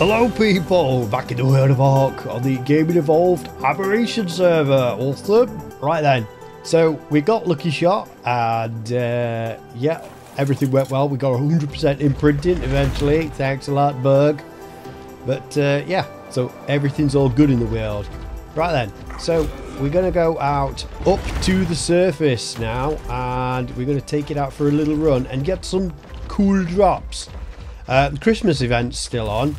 Hello people, back in the world of Ark on the Gaming Evolved Aberration server. Awesome. Right then, so we got Lucky Shot and uh, yeah, everything went well. We got 100% imprinting eventually. Thanks a lot, Berg. But uh, yeah, so everything's all good in the world. Right then, so we're going to go out up to the surface now and we're going to take it out for a little run and get some cool drops. Uh, the Christmas event's still on,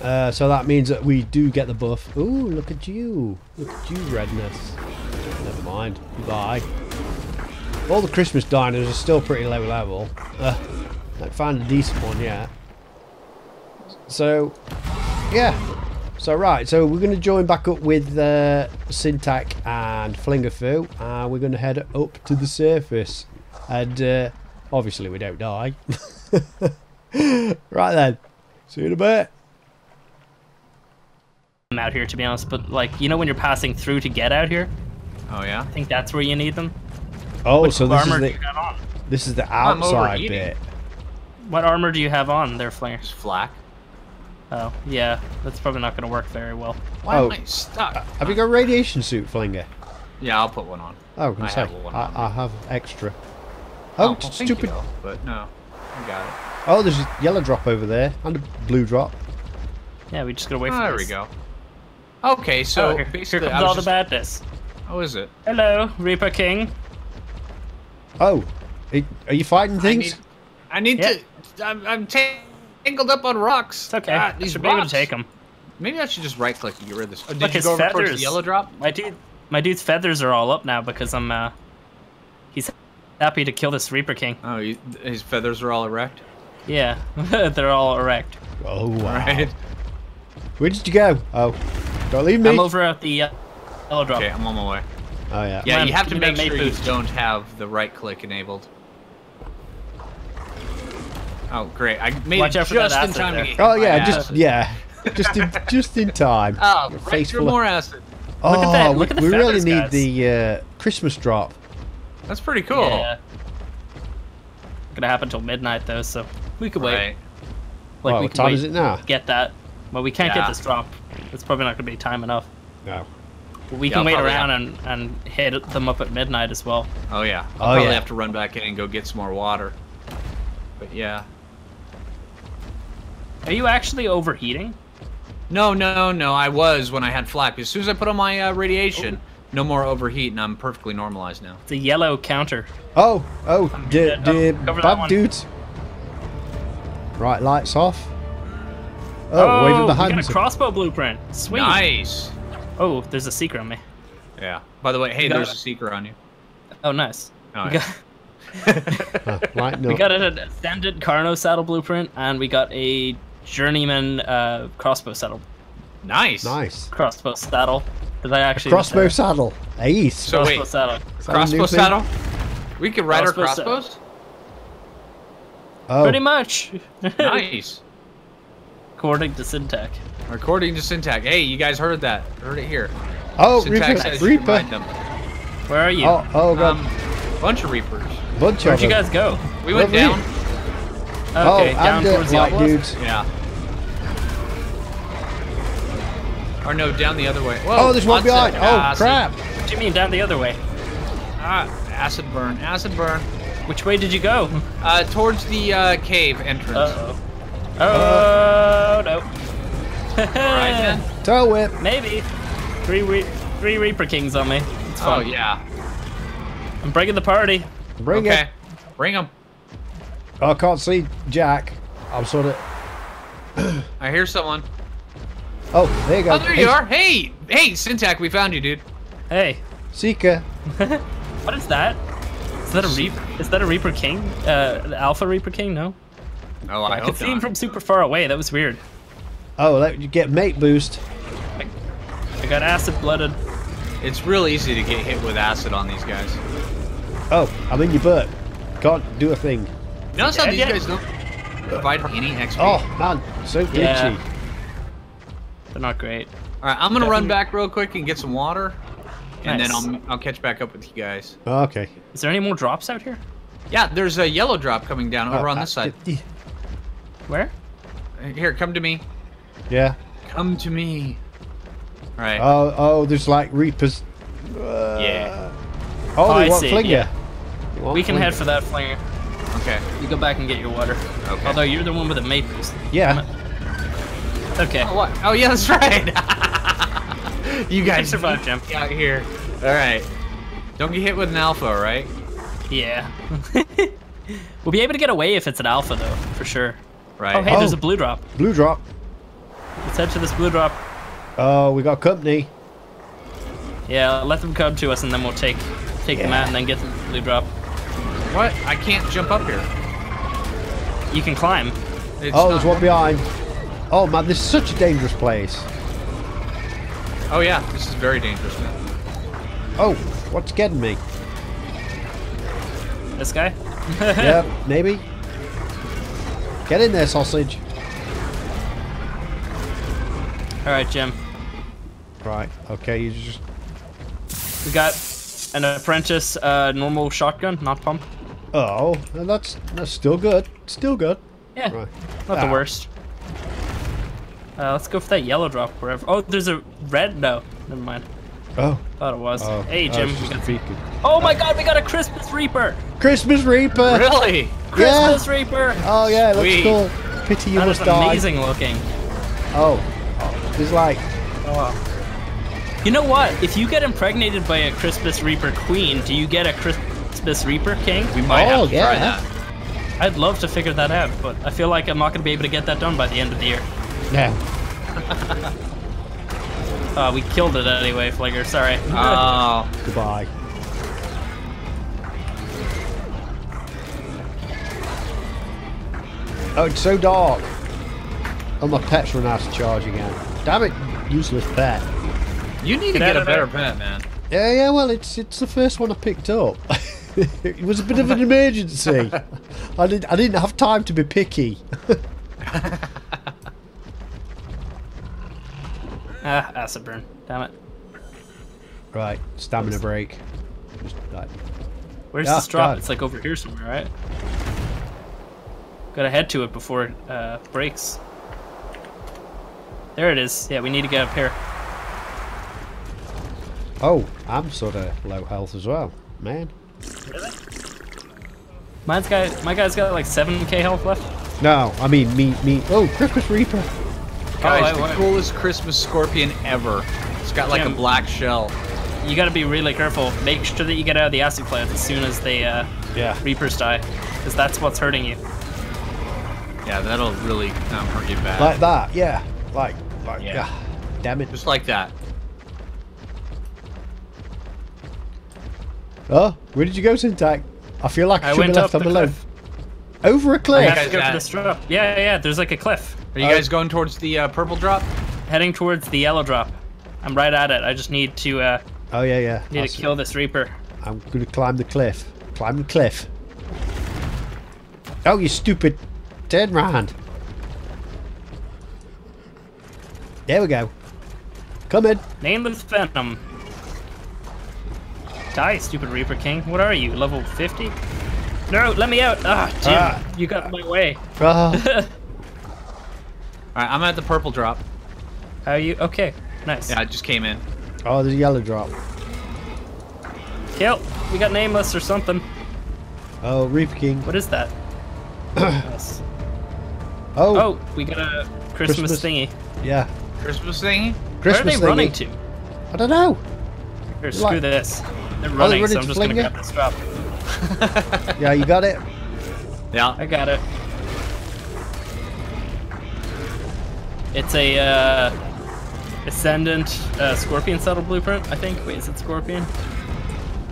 uh, so that means that we do get the buff. Ooh, look at you. Look at you, redness. Never mind. Bye. All the Christmas diners are still pretty low level. Uh, I found a decent one yet. So, yeah. So, right. So, we're going to join back up with uh, Syntac and Phlinger Phoo. And we're going to head up to the surface. And uh, obviously, we don't die. right then. See you in a bit. I'm out here to be honest, but like you know when you're passing through to get out here, Oh yeah. I think that's where you need them. Oh, What so this armor is do the you have on? this is the I'm outside bit. What armor do you have on there, Phlingers? Just flak. Oh, yeah, that's probably not going to work very well. Why Oh. am I stuck? Uh, have you got a radiation suit, Phlinger? Yeah, I'll put one on. Oh, I can I say have one on. I, I have extra. Oh, Oh, well, thank stupid! you, but no, I got it. Oh, there's a yellow drop over there and a blue drop. Yeah, we just got to wait for Oh, there this. we go. Okay, so oh, here, here basically, comes all just, the badness. Oh, is it? Hello, Reaper King. Oh, are you fighting I things? need, I need Yeah. to. I'm, I'm tangled up on rocks. It's okay. Ah, I these should be able to take them. Maybe I should just right click and get rid of this. Oh, did Look, you go over towards the yellow drop? My dude, my dude's feathers are all up now because I'm. uh He's happy to kill this Reaper King. Oh, you, his feathers are all erect. Yeah, they're all erect. oh wow! Right. Where did you go? Oh, don't leave me. I'm over at the uh, yellow drop. Okay, I'm on my way. Oh yeah. Yeah, Man, you have to make sure mate you don't have the right click enabled. Oh, great! I made Watch it out just in time there. to get Oh by yeah, just acid. yeah, just in just in time. Oh, Your right face through more acid. oh, Look at that, we- look at the we really feathers, need guys. the uh, Christmas drop. That's pretty cool. Yeah. Gonna happen till midnight though, so we could wait. Right. Like oh, we what could time wait, is it now? Get that. Well, we can't Yeah. get this drop. It's probably not gonna be time enough. No. But we Yeah, can I'll wait probably around and, and hit them up at midnight as well. Oh yeah. Oh, I'll probably yeah. have to run back in and go get some more water. But yeah. Are you actually overheating? No, no, no. I was when I had flak. As soon as I put on my uh, radiation, no more overheat, and I'm perfectly normalized now. It's a yellow counter. Oh, oh, the, Yeah, the cover that bad one. dudes. Right, lights off. Oh, waving the we got a crossbow blueprint. Sweet. Nice. Oh, there's a secret on me. Yeah. By the way, hey, there's it. a seeker on you. Oh, nice. Oh, we, yeah. got, Huh, lighting we got an ascendant Carno saddle blueprint, and we got a journeyman uh, crossbow saddle. Nice. Nice. Crossbow saddle. Did I actually? Crossbow saddle. Ace. So crossbow wait, saddle. Is that a new crossbow saddle? We can ride Crossbow our saddle. Crossbows? Oh, Pretty much. nice. According to Syntac. According to Syntac. Hey, you guys heard that. Heard it here. oh, Syntac Reaper. says you can Reaper. them. Where are you? Oh, oh god, Um, bunch of reapers. bunch of. Where'd of you them. guys go? We went Where were down. Oh, Okay, down and uh, towards the light dudes. Yeah. Or no, down the other way. Whoa, Oh, there's one lots behind. Oh, acid. crap. What do you mean down the other way? Ah, acid burn, acid burn. Which way did you go? Uh, towards the uh, cave entrance. Uh oh. Oh no. Alright then. Tail whip. Maybe. Three re- three Reaper Kings on me. It's Oh yeah. I'm breaking the party. Bring okay. it. Bring them. Oh, I can't see Jack. I'm sort of. I hear someone. Oh, there you go. Oh, there Hey, you are. Hey, hey, Syntac, we found you, dude. Hey, Seeker. what is that? Is that a Reaper? Is that a Reaper King? Uh, the Alpha Reaper King? No. Oh, I, I could see him from super far away. That was weird. Oh, let you get mate boost. I got acid blooded. It's real easy to get hit with acid on these guys. Oh, I'm in your butt. Can't do a thing. Notice how these yeah. guys don't provide any XP. Oh man, so glitchy. Yeah. They're not great. All right, I'm gonna run back real quick and get some water, and Nice. then I'll I'll catch back up with you guys. Okay. Is there any more drops out here? Yeah, there's a yellow drop coming down over Oh, on uh, this side. Where? Here, come to me. Yeah. Come to me. All right. Oh, oh, there's like Reapers. Uh, Yeah. Oh, Oh, they I want see, Phlinger. yeah. They want We can Phlinger. head for that flinger. okay. You go back and get your water. Okay. Although you're the one with the maples. Yeah. Okay. Oh, what? Oh, yeah, that's right. you guys survive, need Jim. Out here. All right. Don't get hit with an alpha, right? Yeah. we'll be able to get away if it's an alpha, though, for sure. Right. Oh, hey, Oh. there's a blue drop. Blue drop. Let's head to this blue drop. Oh, we got company. Yeah, let them come to us, and then we'll take take them out, and then get the blue drop. What? I can't jump up here. You can climb. It's oh, there's one behind. Oh man, this is such a dangerous place. Oh, yeah. This is very dangerous, man. Oh, what's getting me? This guy. yeah, maybe. Get in there, sausage. All right, Jim. Right. Okay, you just. We got an apprentice, uh, normal shotgun, not pump. Oh, that's that's still good. Still good. Yeah, Right. not Ah. the worst. Uh, let's go for that yellow drop wherever. Oh, there's a red. No, never mind. Oh. Thought it was. oh hey, oh, Jim. it's got... Oh my God, we got a Christmas Reaper. Christmas Reaper. Really? Christmas Reaper. Oh yeah, looks Sweet. cool. Pity you That must die. amazing looking. Oh. oh, there's like. You know what? If you get impregnated by a Christmas Reaper queen, do you get a Christmas Reaper king? We might Oh, have to yeah. try that. I'd love to figure that out, but I feel like I'm not going to be able to get that done by the end of the year. Yeah. Uh, we killed it anyway, Fligger. Sorry. Oh. Goodbye. Oh, it's so dark. Oh, my pet's run out of charge again. Damn it, useless pet. You need to Get out get a better pet, man. Yeah, yeah, well, it's it's the first one I picked up. it was a bit of an emergency. I didn't I didn't have time to be picky. Ah, acid burn. Damn it. right, stamina break. Just like, Where's Yeah, this drop? God. It's like over here somewhere, right? Gotta head to it before it uh, breaks. There it is. Yeah, we need to get up here. oh, I'm sort of low health as well, man. Mine's got my guy's got like 7k health left. No, I mean me me. Oh, Christmas Reaper. Guys, I the want- coolest Christmas scorpion ever. It's got like Jim. a black shell. You gotta be really careful. Make sure that you get out of the acid plant as soon as they uh, Yeah. reapers die, because that's what's hurting you. Yeah, that'll really um, hurt you bad. Like that, yeah. Like like Yeah. yeah. Damn it. Just like that. Oh, where did you go, Syntac? I feel like I, I should have went left up them the alone. cliff. Over a I cliff. I have to go got for it. this. Yeah, yeah, yeah. There's like a cliff. Are you Uh, guys going towards the uh, purple drop? Heading towards the yellow drop. I'm right at it. I just need to uh, Oh yeah, yeah. need That's to kill this reaper. I'm gonna climb the cliff. Climb the cliff. Oh, you stupid! Turn round. There we go. Come in. Nameless Venom. Die, stupid Reaper King. What are you? Level 50? No, let me out! Ah, Jim, Ah. you got in my way. Oh, All right, I'm at the purple drop. How are you? Okay, nice. Yeah, I just came in. oh, there's a yellow drop. Kill. We got Nameless or something. Oh, Reaper King. What is that? Nice. Oh, Oh, we got a Christmas, Christmas. thingy. yeah. Christmas thingy? Christmas Where are they running to? I don't know. Here, screw Like- this. They're oh, they're running, running so I'm just gonna fling it? grab this drop. Yeah, you got it. Yeah. I got it. It's a uh, Ascendant uh, Scorpion Saddle Blueprint, I think. Wait, is it Scorpion?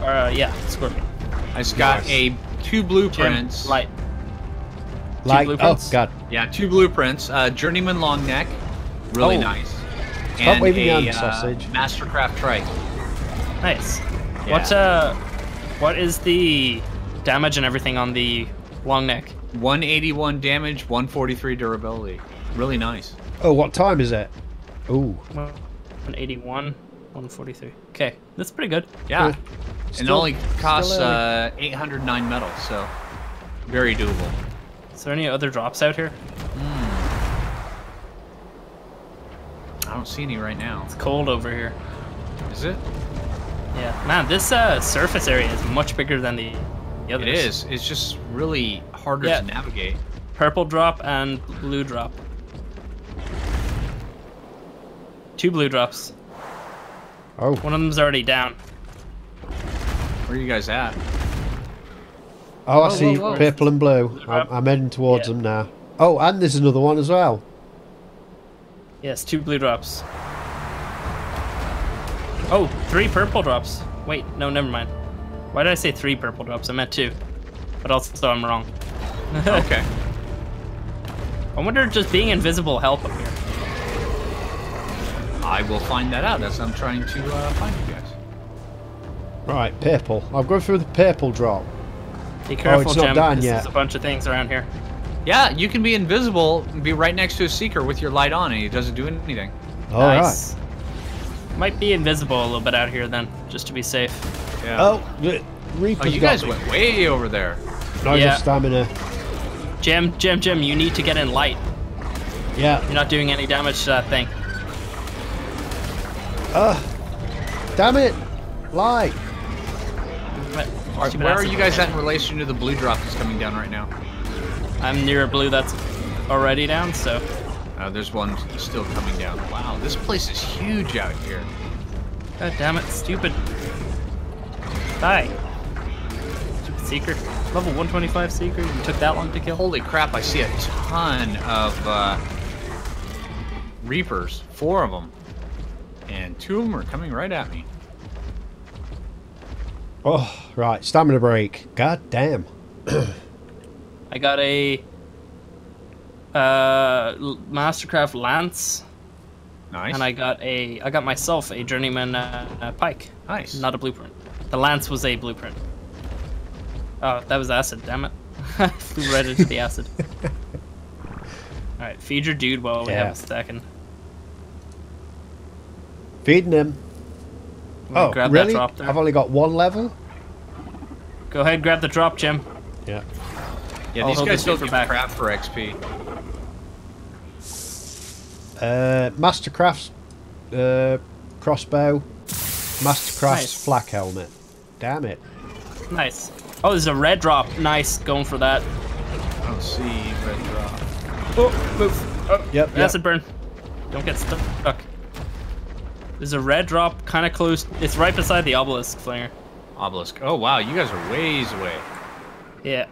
Or, uh, yeah, Scorpion. I just got Nice. a two Jim, blueprints. light. Like, oh blueprints? god. Yeah, two blueprints. Uh, Journeyman long neck, really Oh. nice. Stop waving a, your hand, uh. Mastercraft trike. Nice. Yeah. What, uh, what is the damage and everything on the long neck? 181 damage, 143 durability. Really nice. Oh, what time is it? Ooh. 181, 143. Okay, that's pretty good. Yeah. Good. and it only costs uh, 809 metal, so very doable. Is there any other drops out here? Mm. I don't see any right now. It's cold over here. Is it? Yeah, man, this uh, surface area is much bigger than the, the others. It is. It's just really harder Yeah. to navigate. Purple drop and blue drop. Two blue drops. Oh, One of them's already down. Where are you guys at? oh, I Whoa, see whoa, whoa. purple and blue. I'm, I'm heading towards Yeah. them now. Oh, and there's another one as well. Yes, two blue drops. Oh, three purple drops. Wait, no, never mind. Why did I say three purple drops? I meant two. But also I'm wrong. Okay. I wonder if just being invisible help up here? I will find that out as I'm trying to uh, find you guys. Right, purple. I've gone through the purple drop. Be careful, it's not Jim. done yet. There's a bunch of things around here. Yeah, you can be invisible and be right next to a seeker with your light on and he doesn't do anything. All right. nice. Might be invisible a little bit out here then, just to be safe. Yeah. Oh, the Oh, you got guys me. went way over there. No Yeah. enough stamina. Jim, Jim, Jim, you need to get in light. Yeah. You're not doing any damage to that thing. Uh, damn it. Lie. But- All right, stupid where are you guys at in relation to the blue drop that's coming down right now? I'm near a blue that's already down, so Uh, there's one still coming down. Wow, this place is huge out here. God damn it, stupid. Die. Stupid seeker. Level 125 seeker. You took that long to kill? Holy crap, I see a ton of uh, Reapers. Four of them. And two of them are coming right at me. Oh, right. Stamina break. God damn. I got a uh, Mastercraft Lance, Nice. and I got a I got myself a Journeyman uh, uh, Pike. nice. Not a blueprint. The Lance was a blueprint. Oh, that was acid. Damn it! I flew right into the acid. All right, feed your dude while we Yeah. have a second. Feeding him. I'm Oh, grab really? that drop there. I've only got one level? Go ahead, grab the drop, Jim. Yeah. yeah, I'll these guys this don't give back. crap for XP. Uh, Mastercraft's uh, crossbow. Mastercraft's Nice. flak helmet. Damn it. Nice. Oh, there's a red drop. Nice, going for that. I don't see red drop. Oh, move. Oh, Yep, yep. acid burn. Don't get stuck. There's a red drop kind of close. It's right beside the obelisk Phlinger. Obelisk. Oh, wow, you guys are ways away. Yeah.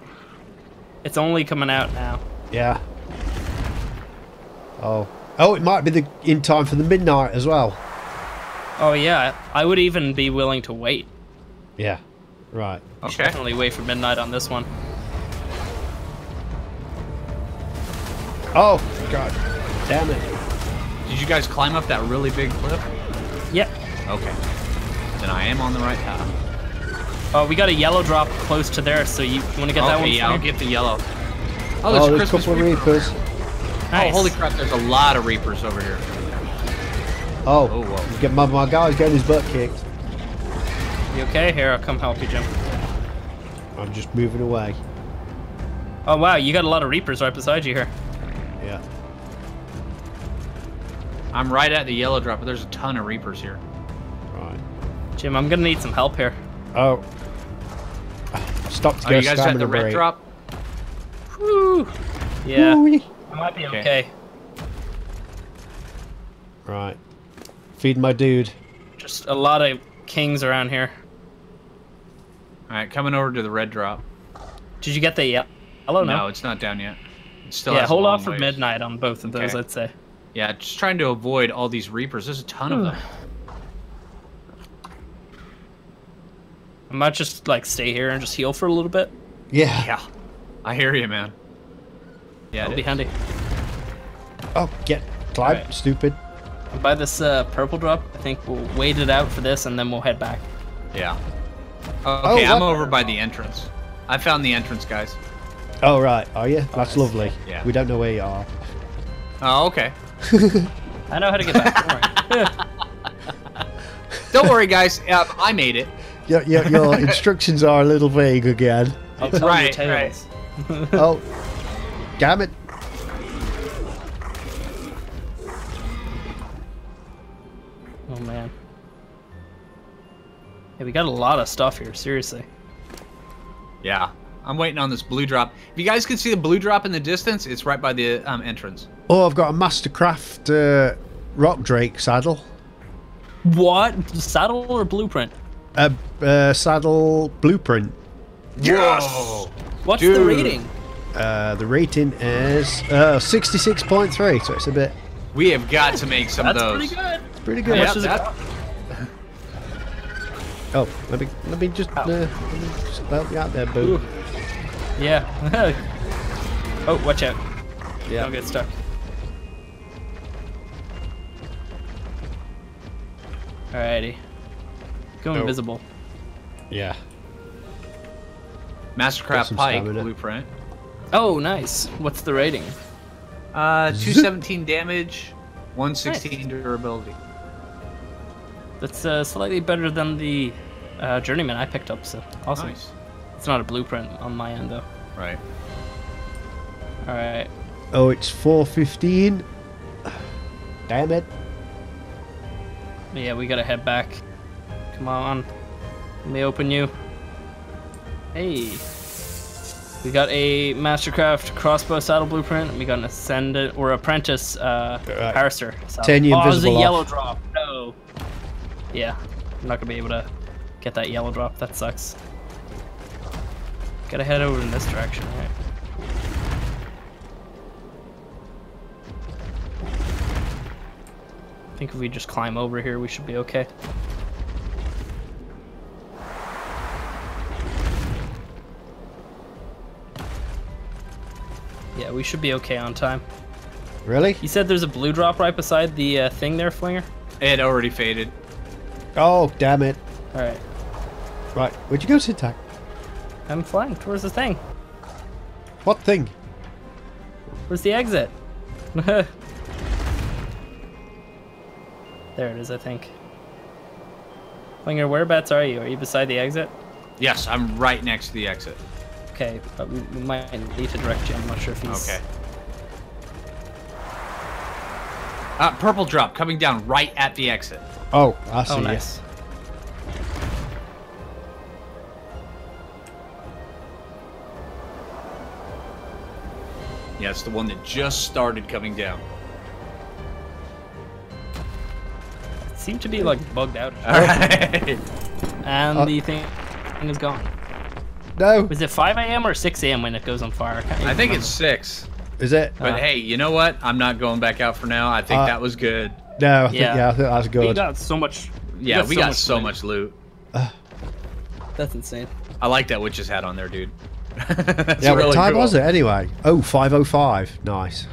It's only coming out now. Yeah. Oh. Oh, it might be the in time for the midnight as well. Oh yeah, I would even be willing to wait. Yeah. Right. You should Okay. Definitely wait for midnight on this one. Oh, God. Damn it. Did you guys climb up that really big cliff? Yep. Okay. Then I am on the right path. Oh, we got a yellow drop close to there, so you, want to get that one? yeah, I'll get the yellow. Oh, Oh, there's, there's a Christmas couple Reaper. reapers. Nice. Oh, holy crap, there's a lot of Reapers over here. Oh, Oh, whoa. he's my, my guy's getting his butt kicked. You okay? Here, I'll come help you, Jim. I'm just moving away. Oh wow, you got a lot of reapers right beside you here. I'm right at the yellow drop, but there's a ton of Reapers here. Right. Jim, I'm gonna need some help here. Oh. Stop to Oh, go you guys at the red break. drop? Woo. Yeah, Woo-wee. I might be Okay. okay. Right. Feed my dude. Just a lot of kings around here. Alright, coming over to the red drop. Did you get the ye- yellow? no, No. it's not down yet. It still yeah, has a hold off for ways. midnight on both of those. Okay. I'd say. Yeah, just trying to avoid all these Reapers. There's a ton of them. I might just like stay here and just heal for a little bit. Yeah. Yeah, I hear you, man. Yeah, it'll be is. handy. Oh, get Clyde, Right. stupid. By this uh, purple drop, I think we'll wait it out for this and then we'll head back. Yeah. Oh, okay, I'm over by the entrance. I found the entrance, guys. Oh, right. Are you? That's lovely. Yeah. We don't know where you are. Oh, okay. I know how to get back. Don't worry. Don't worry, guys. Uh, I made it. Your, your, your instructions are a little vague again. I'll tell Right, you tales. Oh, damn it. Oh man. Yeah, we got a lot of stuff here. Seriously. Yeah. I'm waiting on this blue drop. If you guys can see the blue drop in the distance, it's right by the um, entrance. Oh, I've got a Mastercraft uh, Rock Drake saddle. What saddle or blueprint? A uh, saddle blueprint. Yes! What's the rating? Uh, the rating is uh, 66.3, so it's a bit We have got to make some That's of those. pretty good. pretty good. Yeah, much does that- Oh, let me let me just uh, let me just help you out there, boo. Ooh. Yeah. oh, watch out. Yeah. Don't get stuck. Alrighty. Go Oh. invisible. Yeah. Mastercraft some Pike stamina. blueprint. Oh, nice. What's the rating? Uh, 217 damage, 116 durability. That's uh, slightly better than the uh, journeyman I picked up. So awesome. Nice. It's not a blueprint on my end though. Right. All right. Oh, it's 4.15. Damn it. Yeah, we gotta head back. Come on. Let me open you. Hey. We got a Mastercraft crossbow saddle blueprint. and We got an ascendant or apprentice uh, Right. harvester. saddle. Turn you oh, there's a yellow off. drop. No. Yeah, I'm not gonna be able to get that yellow drop. That sucks. Gotta head over in this direction, right? Think if we just climb over here, we should be okay. Yeah, we should be okay on time. Really? You said there's a blue drop right beside the uh, thing there, Phlinger? It already faded. Oh, damn it. Alright. Right, where'd you go, Syntac? I'm flying towards the thing. What thing? Where's the exit? there it is, I think. Phlinger, whereabouts are you? Are you beside the exit? Yes, I'm right next to the exit. Okay, but we, we might need to direct you. I'm not sure if he's. Okay. Uh, purple drop coming down right at the exit. Oh, I see Oh, you. nice. Yeah, it's the one that just started coming down. It seemed to be like bugged out. All right. And Uh, the thing is gone. No, Was it 5 a.m. or 6 a.m. when it goes on fire? can't I think remember. it's six. is it? But Uh. hey, you know what? I'm not going back out for now. I think Uh, that was good. No, I think, Yeah. yeah, I think that's We good. got so much. Yeah, we got so loot. much loot. That's insane. I like that witch's hat on there, dude. That's yeah, really what time cool. was it anyway? Oh, 5.05. Nice.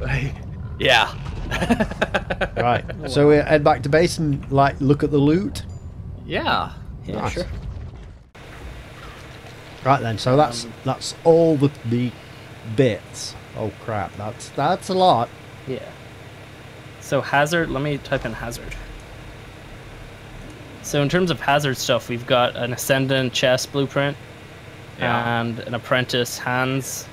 Yeah. Right, oh, so we head back to base and, like, look at the loot. Yeah. Yeah, Nice. sure. Right then, so that's um, that's all the, the bits. Oh crap, that's that's a lot. Yeah. So hazard, let me type in hazard. So in terms of hazard stuff, we've got an ascendant chest blueprint Yeah. and an apprentice hands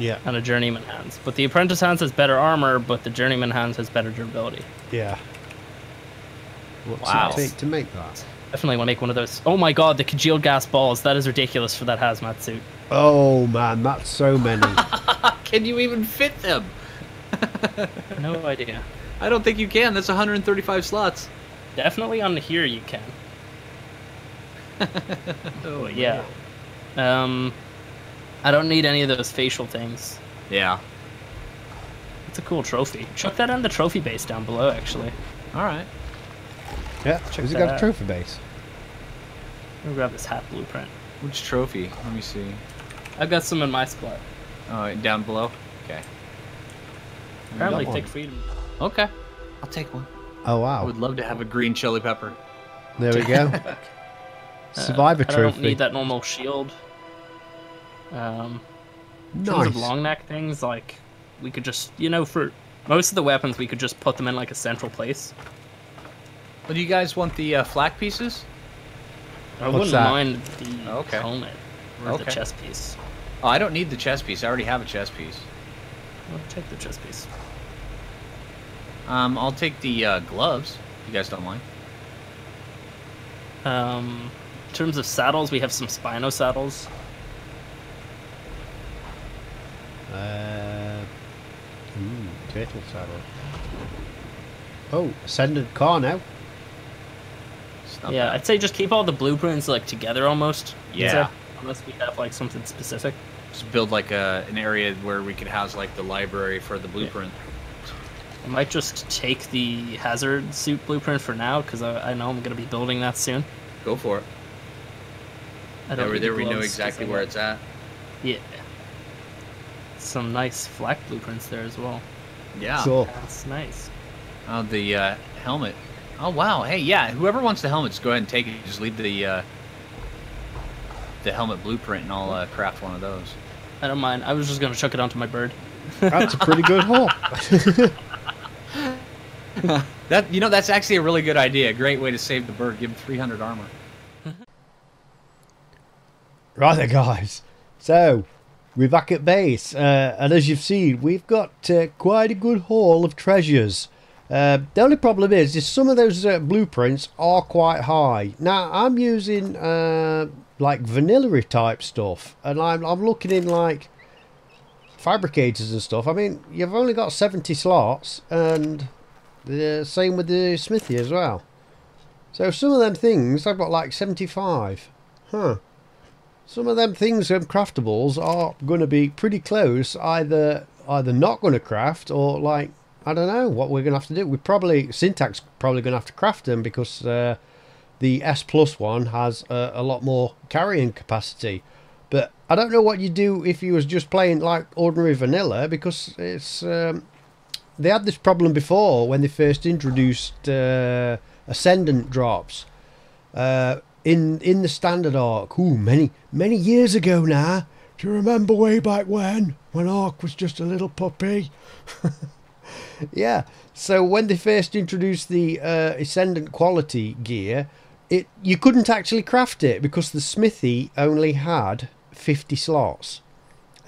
Yeah, and a journeyman hands. But the apprentice hands has better armor, but the journeyman hands has better durability. yeah. What's Wow. it take to make that? Definitely want to make one of those. Oh my god, the congealed gas balls. That is ridiculous for that hazmat suit. Oh man, that's so many. Can you even fit them? No idea. I don't think you can. That's 135 slots. Definitely on here you can. Oh yeah. Um, I don't need any of those facial things. Yeah. It's a cool trophy. Chuck that on the trophy base down below, actually. All right. yeah, Check has it that got a trophy base? I'm gonna grab this hat blueprint. Which trophy? Let me see. I've got some in my spot. Oh, down below. Okay. Apparently, one. thick freedom. Okay. I'll take one. Oh I wow, would love to have a green chili pepper. there we go. Survivor I trophy. I don't need that normal shield. Um, in terms of long neck things, like we could just, you know, for most of the weapons, we could just put them in like a central place. Well, do you guys want the uh, flak pieces? I What's wouldn't that? mind the Okay. helmet or the Okay. chest piece. Oh, I don't need the chest piece. I already have a chest piece. I'll take the chest piece. Um, I'll take the uh, gloves. If you guys don't mind? Um, in terms of saddles, we have some Spino saddles. Uh, ooh, turtle saddle. Oh, ascendant Carno. Yeah, bad. I'd say just keep all the blueprints like together almost. Yeah. say, Unless we have like something specific. Just build like a an area where we could house like the library for the blueprint. I might just take the hazard suit blueprint for now because I, I know I'm gonna be building that soon. Go for it. I There, need there the we know exactly where it's at. Yeah. Some nice flak blueprints there as well. Yeah. Sure. That's nice. Oh, the uh, helmet. Oh wow. Hey, yeah. Whoever wants the helmet, just go ahead and take it. Just leave the uh, the helmet blueprint, and I'll uh, craft one of those. I don't mind. I was just gonna chuck it onto my bird. That's a pretty good haul. That you know, that's actually a really good idea. A great way to save the bird. Give him 300 armor. Right then, guys. So, we're back at base, uh, and as you've seen, we've got uh, quite a good haul of treasures. Uh, the only problem is, is some of those uh, blueprints are quite high. Now, I'm using uh, like vanilla type stuff, and I'm, I'm looking in like fabricators and stuff. I mean, you've only got 70 slots, and the same with the smithy as well. So some of them things, I've got like 75. Huh some of them things, them craftables, are going to be pretty close. Either either not going to craft or like I don't know what we're going to have to do. We probably Syntac's probably going to have to craft them because uh, the S plus one has a lot more carrying capacity. But I don't know what you do if you was just playing like ordinary vanilla because it's um, they had this problem before when they first introduced uh, ascendant drops. Uh, in in the standard Ark. Ooh, many many years ago now. Do you remember way back when when Ark was just a little puppy? yeah. So when they first introduced the uh, ascendant quality gear, it you couldn't actually craft it because the smithy only had fifty slots.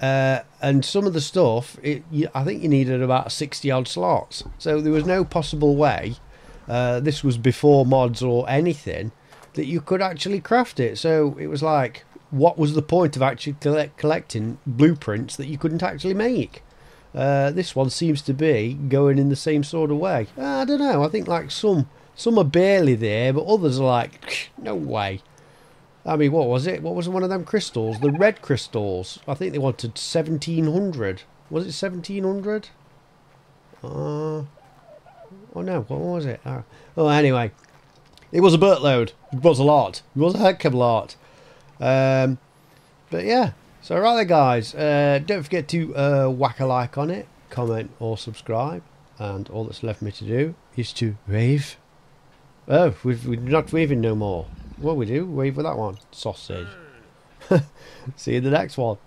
Uh, and some of the stuff, it, you, I think you needed about 60 odd slots. So there was no possible way, uh, this was before mods or anything, that you could actually craft it. So it was like, what was the point of actually collect, collecting blueprints that you couldn't actually make? Uh, this one seems to be going in the same sort of way. Uh, I don't know. I think like some some are barely there, but others are like, no way. I mean, what was it? What was one of them crystals? The red crystals. I think they wanted 1700. Was it 1700? Uh, oh no, what was it? Oh, oh anyway. It was a boatload. It was a lot. It was a heck of a lot. Um, but yeah. So right there, guys. Uh, don't forget to uh, whack a like on it, comment or subscribe. And all that's left me to do is to wave. Oh, we've, we're not waving no more. What we do? Wave with that one. Sausage. See you in the next one.